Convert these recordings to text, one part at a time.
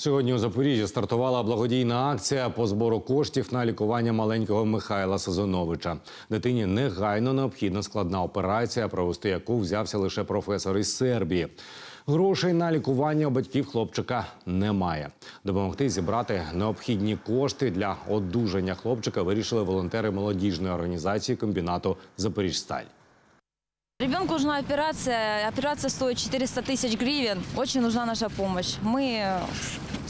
Сьогодні у Запоріжжі стартувала благодійна акція по збору коштів на лікування маленького Михайла Сазоновича. Дитині негайно необхідна складна операція, провести яку взявся лише професор із Сербії. Грошей на лікування у батьків хлопчика немає. Допомогти зібрати необхідні кошти для одужання хлопчика вирішили волонтери молодіжної організації комбінату Запоріжсталь. Ребенку нужна операция. Операция стоит 400 тысяч гривен. Очень нужна наша помощь. Мы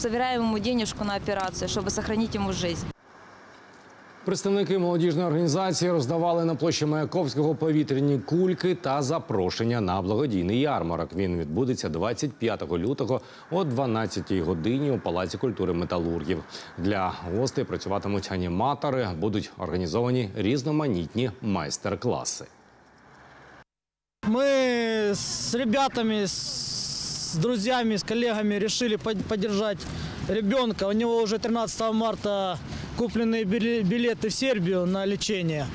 э, собираем ему денежку на операцию, чтобы сохранить ему жизнь. Представники молодіжної організації роздавали на площі Маяковського повітряні кульки та запрошення на благодійний ярмарок. Він відбудеться 25 лютого о 12 годині у Палаці культури металургів. Для гостей працюватимуть аніматори, будуть організовані різноманітні майстер-класи. Мы с ребятами, с друзьями, с коллегами решили под- поддержать ребенка. У него уже 13 марта куплены биле- билеты в Сербию на лечение.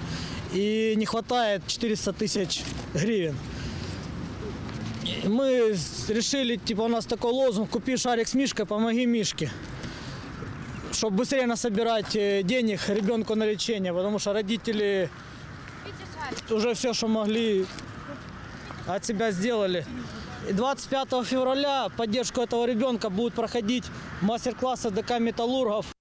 И не хватает 400 тысяч гривен. Мы решили, типа у нас такой лозунг, купи шарик с Мишкой, помоги Мишке. Чтобы быстрее насобирать э, денег ребенку на лечение, потому что родители уже все, что могли, от себя сделали. И 25 февраля поддержку этого ребенка будут проходить мастер-классы ДК «Металлургов»